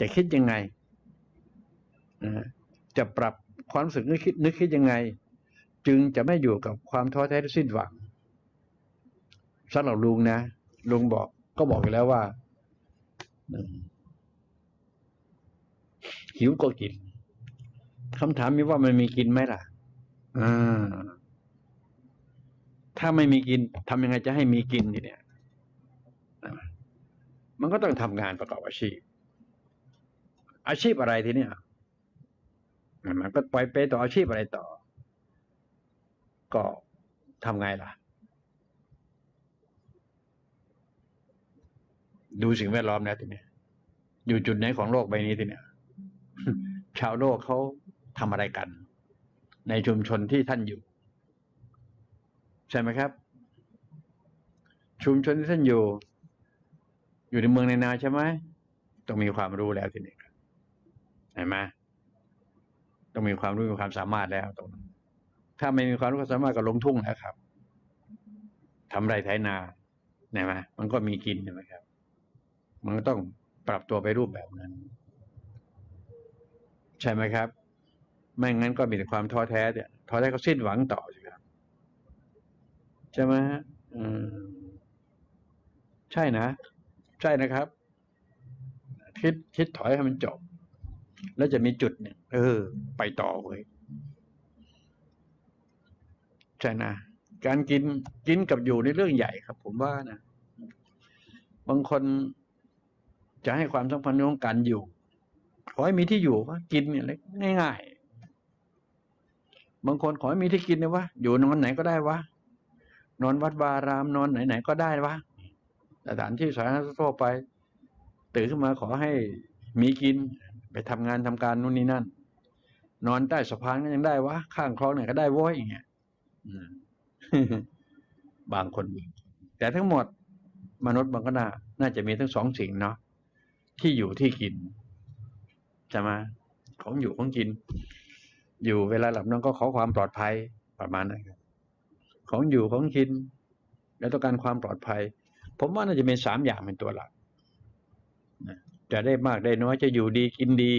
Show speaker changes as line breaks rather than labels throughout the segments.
จะคิดยังไงจะปรับความรู้สึกนึกคิดนึกคิดยังไง จึงจะไม่อยู่กับความท้อแท้และสิ้นหวังสำหรับลุงนะลุงบอกก็บอกไปแล้วว่าหิวก็กินคำถามมีว่ามันมีกินไหมล่ะอ่าถ้าไม่มีกินทำยังไงจะให้มีกินทีเนี่ยมันก็ต้องทำงานประกอบอาชีพ อาชีพอะไรทีเนี่ยอ่ามันก็ปล่อยไปต่ออาชีพอะไรต่อ ก็ทำไงล่ะ ดูสิ่งแวดล้อมแล้วทีเนี้ยอยู่จุดไหนของโลกใบนี้ทีเนี้ยชาวโลกเขาทำอะไรกัน ในชุมชนที่ท่านอยู่ ใช่ไหมครับ ชุมชนที่ท่านอยู่ อยู่ในเมืองในนาใช่ไหมต้องมีความรู้แล้วทีนี้ครับ เห็นไหมต้องมีความรู้มีความสามารถแล้วตรงนั้นถ้าไม่มีความรู้ความสามารถก็ลงทุ่งแล้วครับทำไรไถนาเห็นไหมมันก็มีกินใช่ไหมครับ มันก็ต้องปรับตัวไปรูปแบบนั้น ใช่ไหมครับ ไม่งั้นก็มีแต่ความท้อแท้เนี่ยท้อแท้ก็สิ้นหวังต่อสิครับใช่ไหมฮะอืมใช่นะ ใช่นะครับ คิดคิดถอยให้มันจบ แล้วจะมีจุดเนี่ยเออ ไปต่อเว้ยใช่นะการกินกินกับอยู่ในเรื่องใหญ่ครับ ผมว่านะบางคนจะให้ความสำคัญเรื่องของการอยู่ขอให้มีที่อยู่ว่ากินเนี่ยเล็กง่ายๆบางคนขอให้มีที่กินนะวะอยู่นอนไหนก็ได้วะนอนวัดวารามนอนไหนๆก็ได้วะสถานที่สาธารณะทั่วไป ตื่นขึ้นมาขอให้มีกิน ไปทำงานทำการนู่นนี่นั่น นอนใต้สะพานก็ยังได้วะข้างคลองไหนก็ได้ว้ยอย่างเงี้ยบางคน แต่ทั้งหมด มนุษย์มันก็น่าน่าจะมีทั้งสองสิ่งเนาะที่อยู่ที่กินใช่ไหมของอยู่ของกิน อยู่เวลาหลับนอนก็ขอความปลอดภัยประมาณนั้นของอยู่ของกิน แล้วต้องการความปลอดภัย ผมว่าน่าจะเป็นสามอย่างเป็นตัวหลักนะ จะได้มากได้น้อยจะอยู่ดีกินดี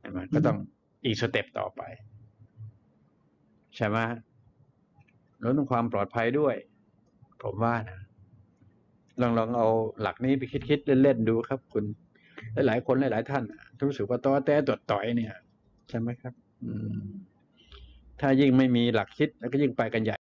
ใช่ไหมก็ต้องอีกสเต็ปต่อไป ใช่ไหมแล้วต้องความปลอดภัยด้วย ผมว่านะลองลองเอาหลักนี้ไปคิดคิดๆเล่นๆดูครับ คุณหลายๆคนหลายๆท่านอะรู้สึกว่าต้อแต่ตดต่อยเนี่ย ใช่ไหมครับ อืมถ้ายิ่งไม่มีหลักคิดแล้วก็ยิ่งไปกันใหญ่